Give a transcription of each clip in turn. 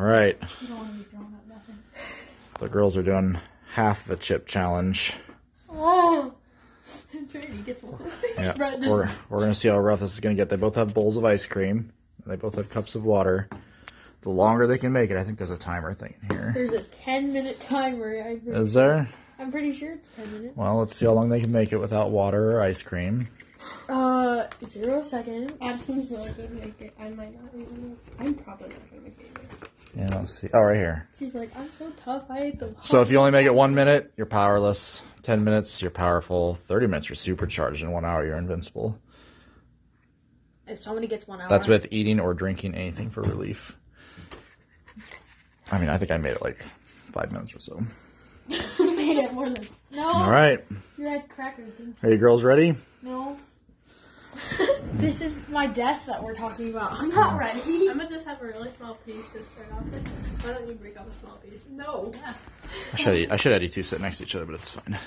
All right. You don't want to be throwing up nothing. The girls are doing half the chip challenge. Oh! Gets. Yeah, we're, we're going to see how rough this is going to get. They both have bowls of ice cream. They both have cups of water. The longer they can make it, I think there's a timer thing here. There's a 10 minute timer. I think. Is there? I'm pretty sure it's 10 minutes. Well, let's see how long they can make it without water or ice cream. Uh, zero seconds. Adam's really gonna make it. I might not even. I'm probably not gonna make it. Yeah, let's see. Oh, right here. She's like, I'm so tough. I ate the. So if you only make it one minute, you're powerless. Ten minutes, you're powerful. Thirty minutes, you're supercharged. In one hour, you're invincible. If somebody gets one hour. That's with eating or drinking anything for relief. I mean, I think I made it like five minutes or so. you made it more than. No. All right. You had crackers, didn't you? Are you girls ready? No. This is my death that we're talking about. I'm not ready. I'm gonna just have a really small piece to start off with. Why don't you break up a small piece? No. I should eat, I should have you two sit next to each other, but it's fine.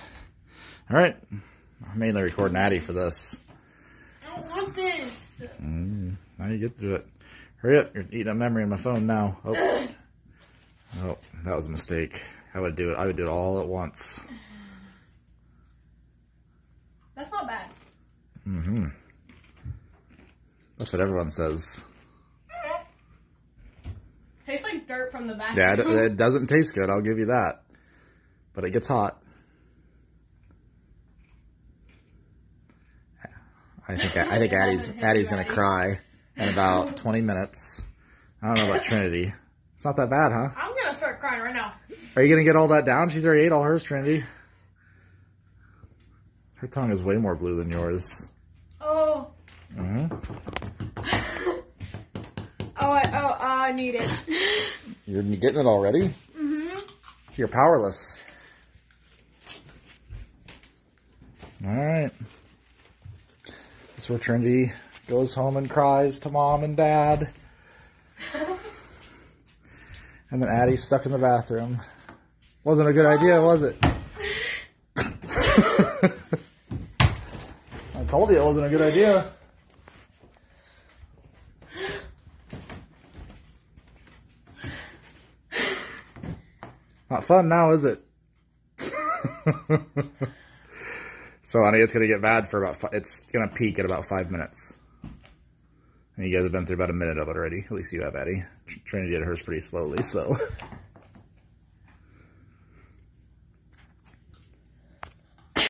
All right. I'm mainly recording Addie for this. I don't want this. Mm, now you get to do it. Hurry up! You're eating a memory on my phone now. Oh, oh, that was a mistake. I would do it. I would do it all at once. That's not bad. hmm That's what everyone says. Tastes like dirt from the back. Yeah, it, it doesn't taste good. I'll give you that. But it gets hot. I think I think Addie's Addie's gonna cry in about 20 minutes. I don't know about Trinity. It's not that bad, huh? I'm gonna start crying right now. Are you gonna get all that down? She's already ate all hers, Trinity. Her tongue is way more blue than yours. Oh. hmm Oh, I, oh, I need it. You're getting it already. Mm-hmm. You're powerless. All right. That's where Trinity goes home and cries to mom and dad. And then Addie's stuck in the bathroom. Wasn't a good idea, was it? I told you it wasn't a good idea. Not fun now, is it? so, honey, it's gonna get bad for about. Fi- it's gonna peak at about five minutes. And you guys have been through about a minute of it already. At least you have, Eddie. Trinity did hers pretty slowly, so.